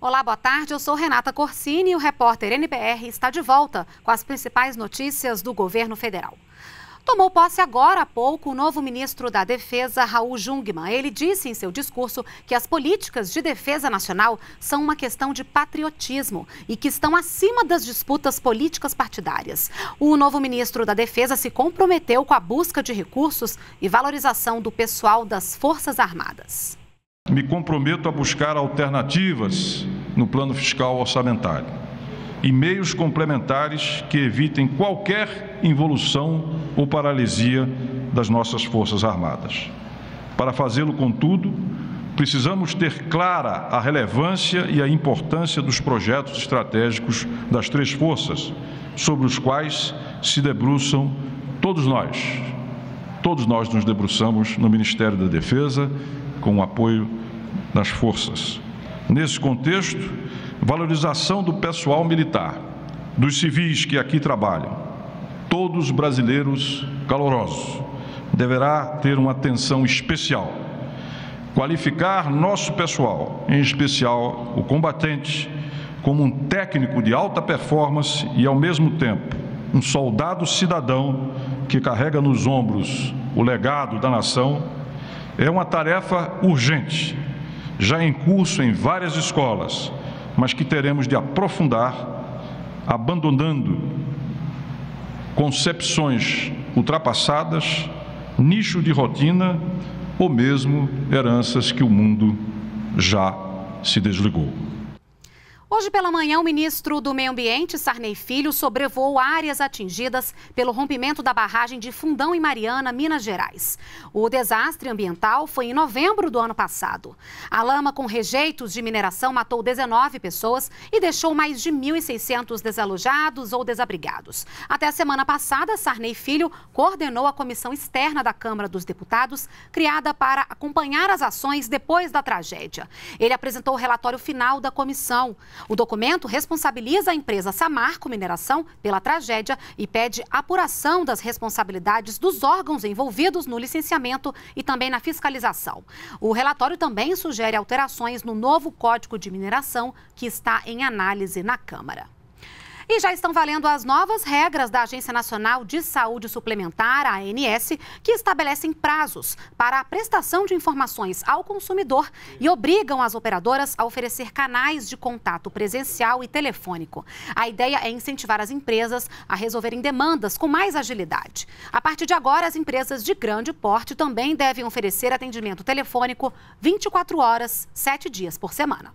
Olá, boa tarde. Eu sou Renata Corsini e o repórter NBR está de volta com as principais notícias do governo federal. Tomou posse agora há pouco o novo ministro da Defesa, Raul Jungmann. Ele disse em seu discurso que as políticas de defesa nacional são uma questão de patriotismo e que estão acima das disputas políticas partidárias. O novo ministro da Defesa se comprometeu com a busca de recursos e valorização do pessoal das Forças Armadas. Me comprometo a buscar alternativas no plano fiscal orçamentário e meios complementares que evitem qualquer involução ou paralisia das nossas Forças Armadas. Para fazê-lo, contudo, precisamos ter clara a relevância e a importância dos projetos estratégicos das três forças, sobre os quais se debruçam todos nós. Todos nós nos debruçamos no Ministério da Defesa com o apoio das forças. Nesse contexto, valorização do pessoal militar, dos civis que aqui trabalham, todos brasileiros calorosos, deverá ter uma atenção especial. Qualificar nosso pessoal, em especial o combatente, como um técnico de alta performance e, ao mesmo tempo, um soldado cidadão que carrega nos ombros o legado da nação é uma tarefa urgente, já em curso em várias escolas, mas que teremos de aprofundar, abandonando concepções ultrapassadas, nicho de rotina ou mesmo heranças que o mundo já se desligou. Hoje pela manhã, o ministro do Meio Ambiente, Sarney Filho, sobrevoou áreas atingidas pelo rompimento da barragem de Fundão em Mariana, Minas Gerais. O desastre ambiental foi em novembro do ano passado. A lama com rejeitos de mineração matou 19 pessoas e deixou mais de 1.600 desalojados ou desabrigados. Até a semana passada, Sarney Filho coordenou a comissão externa da Câmara dos Deputados, criada para acompanhar as ações depois da tragédia. Ele apresentou o relatório final da comissão. O documento responsabiliza a empresa Samarco Mineração pela tragédia e pede apuração das responsabilidades dos órgãos envolvidos no licenciamento e também na fiscalização. O relatório também sugere alterações no novo Código de Mineração que está em análise na Câmara. E já estão valendo as novas regras da Agência Nacional de Saúde Suplementar, ANS, que estabelecem prazos para a prestação de informações ao consumidor e obrigam as operadoras a oferecer canais de contato presencial e telefônico. A ideia é incentivar as empresas a resolverem demandas com mais agilidade. A partir de agora, as empresas de grande porte também devem oferecer atendimento telefônico 24 horas, 7 dias por semana.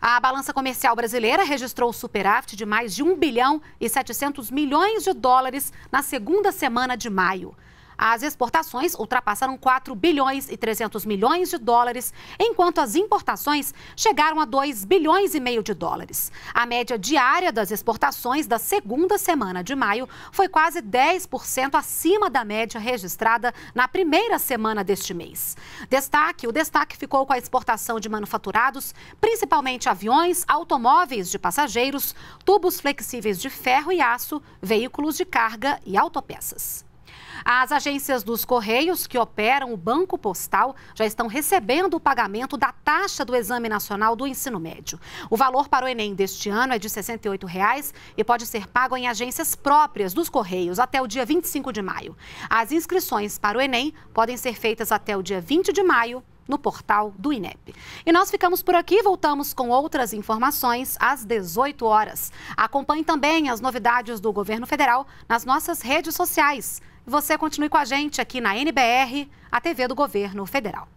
A balança comercial brasileira registrou superávit de mais de 1 bilhão e 700 milhões de dólares na segunda semana de maio. As exportações ultrapassaram 4 bilhões e 300 milhões de dólares, enquanto as importações chegaram a 2 bilhões e meio de dólares. A média diária das exportações da segunda semana de maio foi quase 10% acima da média registrada na primeira semana deste mês. Destaque, o destaque ficou com a exportação de manufaturados, principalmente aviões, automóveis de passageiros, tubos flexíveis de ferro e aço, veículos de carga e autopeças. As agências dos Correios que operam o Banco Postal já estão recebendo o pagamento da taxa do Exame Nacional do Ensino Médio. O valor para o Enem deste ano é de R$ 68,00 e pode ser pago em agências próprias dos Correios até o dia 25 de maio. As inscrições para o Enem podem ser feitas até o dia 20 de maio no portal do INEP. E nós ficamos por aqui, voltamos com outras informações às 18 horas. Acompanhe também as novidades do governo federal nas nossas redes sociais. Você continue com a gente aqui na NBR, a TV do Governo Federal.